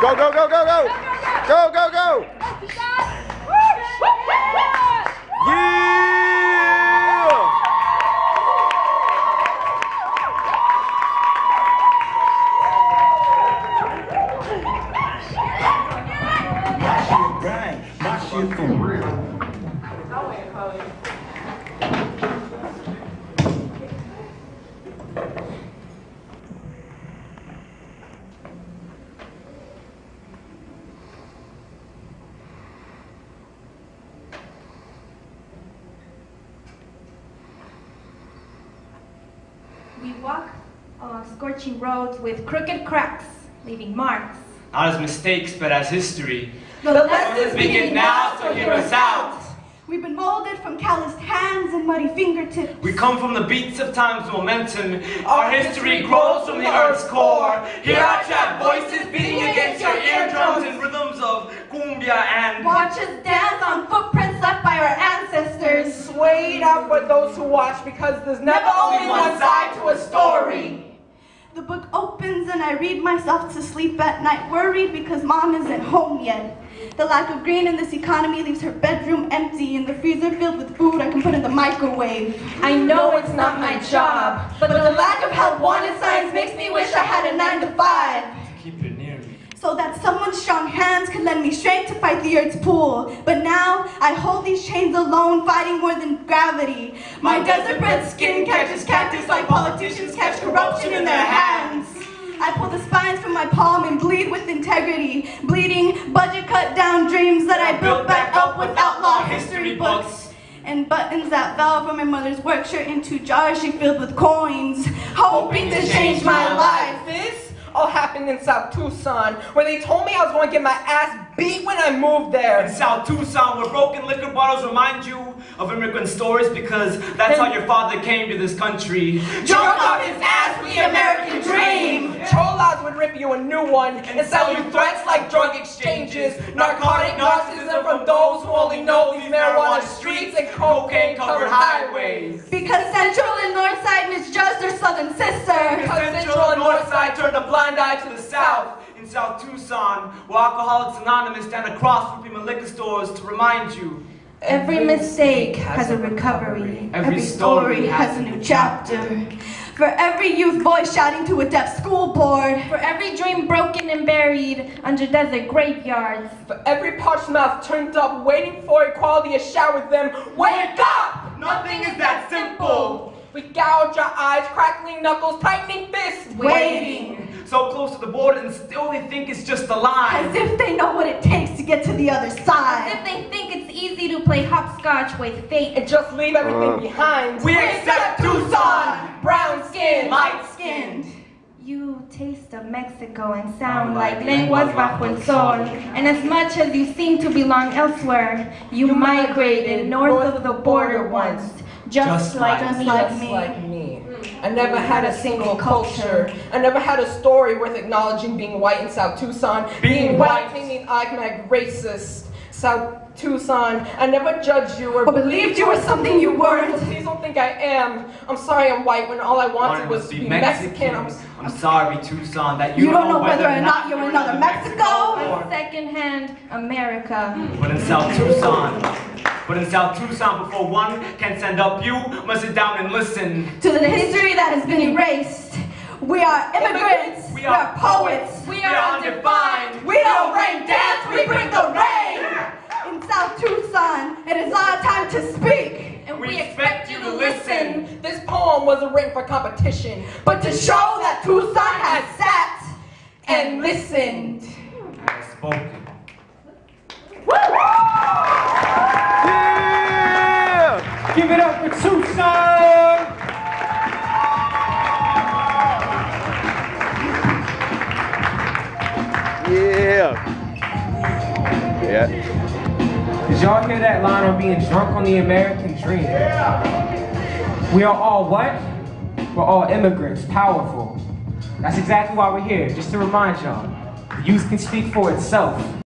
Go, go, go, go, go! Go, go, go! Yeah! My shit grind. My shit for real. We walk along scorching roads with crooked cracks, leaving marks. Not as mistakes, but as history. The Lessons begin now, so hear us out. We've been molded from calloused hands and muddy fingertips. We come from the beats of time's momentum. Our history grows from the earth's core. Hear our chat voices beating against your eardrums in rhythms of cumbia and Watch us dance on footprints left by our ancestors. Swayed out for those who watch because there's never only one side to a story. The book opens and I read myself to sleep at night, worried because mom isn't home yet. The lack of green in this economy leaves her bedroom empty and the freezer filled with food I can put in the microwave. I know it's not my job, but the lack of help wanted signs makes me wish I had a nine to five. Keep it near me. So that someone's strong hands could lend me strength to fight the earth's pull. But now I hold these chains alone, fighting more than gravity. My desert bred skin catches cactus like politicians catch corruption in their hands. I pull the spines from my palm and bleed with integrity, bleeding budget cut down dreams that I built back up with outlaw history books. And buttons that fell from my mother's work shirt into jars she filled with coins, hoping to change my life. All happened in South Tucson, where they told me I was going to get my ass beat when I moved there. In. South Tucson, where broken liquor bottles remind you of immigrant stories because that's how your father came to this country. Drunk off his ass with the American dream. Trollas would rip you a new one and sell you threats like drug exchanges, narcotic narcissism from those who only know these marijuana streets and cocaine covered highways. Because south. Tucson, where Alcoholics Anonymous stand across from people in liquor stores to remind you Every mistake has a recovery. Every story has a new chapter. For every youth voice shouting to a deaf school board. For every dream broken and buried under desert graveyards. For every parched mouth turned up, waiting for equality to shower them, wake up! Nothing is that simple. We gouge our eyes, crackling knuckles, tightening fists, Waiting. So close to the border and still they think it's just a lie. As if they know what it takes to get to the other side. As If they think it's easy to play hopscotch with fate. and just leave uh, everything behind. We accept Tucson! brown skin, Light Skinned. You taste of Mexico and sound like lenguas bajo el sol. And as much as you seem to belong elsewhere, you migrated north of the border once, just, Just like, like- me. just like me. I never had a single culture. I never had a story worth acknowledging being white in South Tucson. Being white. made me automatic racist. South Tucson, I never judged you or, Or believed you were something you weren't. Please don't think I am. I'm sorry I'm white when all I wanted was to be Mexican. I'm, I'm sorry, Tucson, that you, You don't know whether or not you're another Mexico. But secondhand America. But in South Tucson, but in South Tucson, before one can stand up, you must sit down and listen. To the history that has been erased. We are immigrants. We We are are poets. We are undefined. We don't rain dance, we bring the rain. In South Tucson, it is our time to speak. And We expect you to listen. This poem wasn't written for competition, But to show that Tucson has sat and listened. I have Give it up for Tucson! Yeah! Yeah. Did y'all hear that line on being drunk on the American dream? We are all what? We're all immigrants, powerful. That's exactly why we're here, just to remind y'all. The youth can speak for itself.